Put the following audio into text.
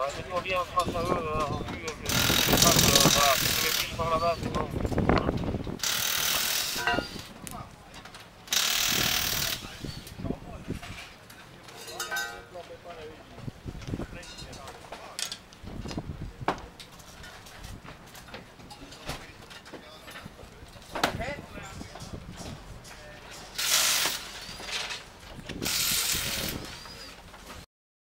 Ouais, mais nous on vient en face à eux, euh, en vue, euh, euh, voilà, si par là-bas, c'est bon.